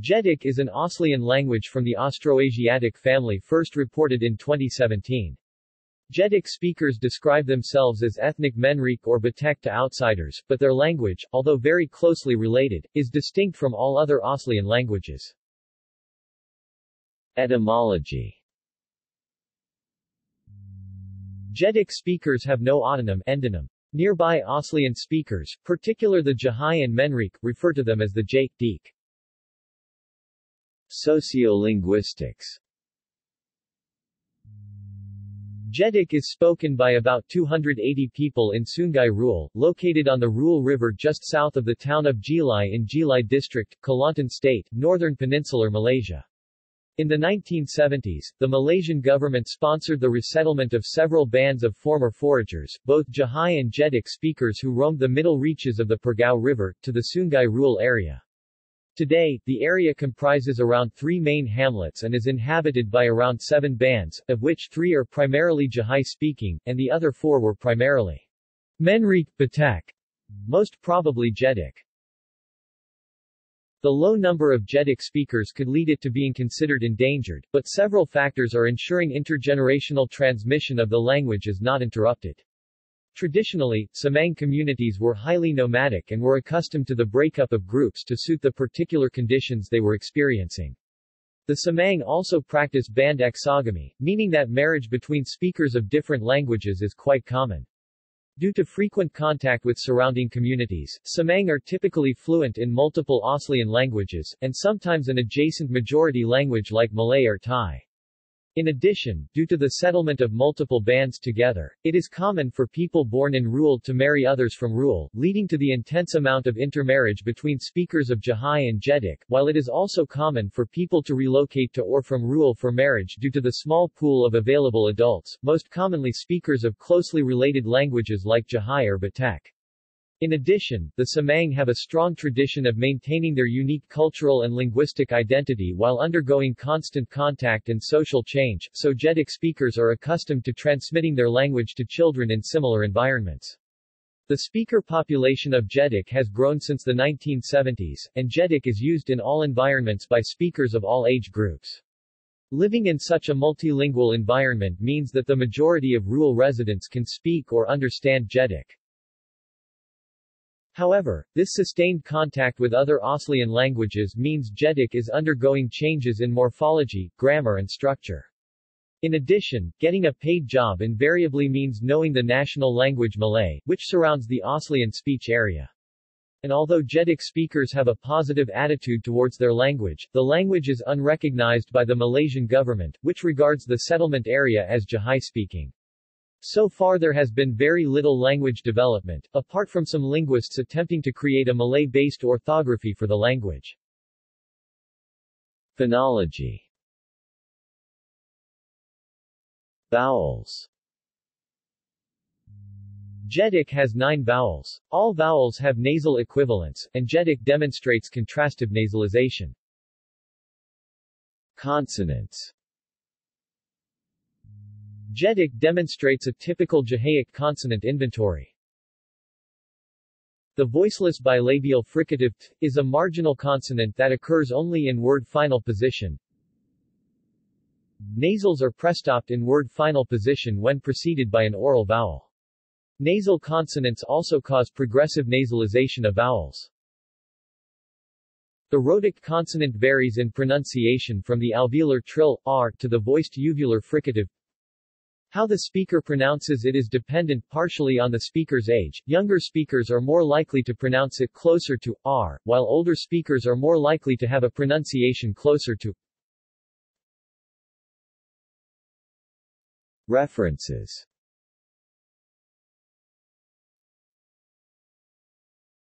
Jedek is an Aslian language from the Austroasiatic family first reported in 2017. Jedek speakers describe themselves as ethnic Menriq or Batek to outsiders, but their language, although very closely related, is distinct from all other Aslian languages. Etymology Jedek speakers have no autonym endonym. Nearby Aslian speakers, particular the Jahai and Menriq, refer to them as the Jedek. Sociolinguistics Jedek is spoken by about 280 people in Sungai Rual, located on the Rual River just south of the town of Jeli in Jeli District, Kelantan State, northern peninsular Malaysia. In the 1970s, the Malaysian government sponsored the resettlement of several bands of former foragers, both Jahai and Jedek speakers who roamed the middle reaches of the Pergau River, to the Sungai Rual area. Today, the area comprises around three main hamlets and is inhabited by around seven bands, of which three are primarily Jahai-speaking, and the other four were primarily Menriq, Batek, most probably Jedek. The low number of Jedek speakers could lead it to being considered endangered, but several factors are ensuring intergenerational transmission of the language is not interrupted. Traditionally, Semang communities were highly nomadic and were accustomed to the breakup of groups to suit the particular conditions they were experiencing. The Semang also practice band exogamy, meaning that marriage between speakers of different languages is quite common. Due to frequent contact with surrounding communities, Semang are typically fluent in multiple Aslian languages, and sometimes an adjacent majority language like Malay or Thai. In addition, due to the settlement of multiple bands together, it is common for people born in Rual to marry others from Rual, leading to the intense amount of intermarriage between speakers of Jahai and Jedek, while it is also common for people to relocate to or from Rual for marriage due to the small pool of available adults, most commonly speakers of closely related languages like Jahai or Batek. In addition, the Semang have a strong tradition of maintaining their unique cultural and linguistic identity while undergoing constant contact and social change, so Jedek speakers are accustomed to transmitting their language to children in similar environments. The speaker population of Jedek has grown since the 1970s, and Jedek is used in all environments by speakers of all age groups. Living in such a multilingual environment means that the majority of rural residents can speak or understand Jedek. However, this sustained contact with other Aslian languages means Jedek is undergoing changes in morphology, grammar and structure. In addition, getting a paid job invariably means knowing the national language Malay, which surrounds the Aslian speech area. And although Jedek speakers have a positive attitude towards their language, the language is unrecognized by the Malaysian government, which regards the settlement area as Jahai speaking. So far there has been very little language development, apart from some linguists attempting to create a Malay-based orthography for the language. Phonology Vowels Jedek has nine vowels. All vowels have nasal equivalents, and Jedek demonstrates contrastive nasalization. Consonants Jedek demonstrates a typical Jahaic consonant inventory. The voiceless bilabial fricative t is a marginal consonant that occurs only in word final position. Nasals are prestopped in word final position when preceded by an oral vowel. Nasal consonants also cause progressive nasalization of vowels. The rhotic consonant varies in pronunciation from the alveolar trill, r, to the voiced uvular fricative, how the speaker pronounces it is dependent partially on the speaker's age. Younger speakers are more likely to pronounce it closer to r, while older speakers are more likely to have a pronunciation closer to References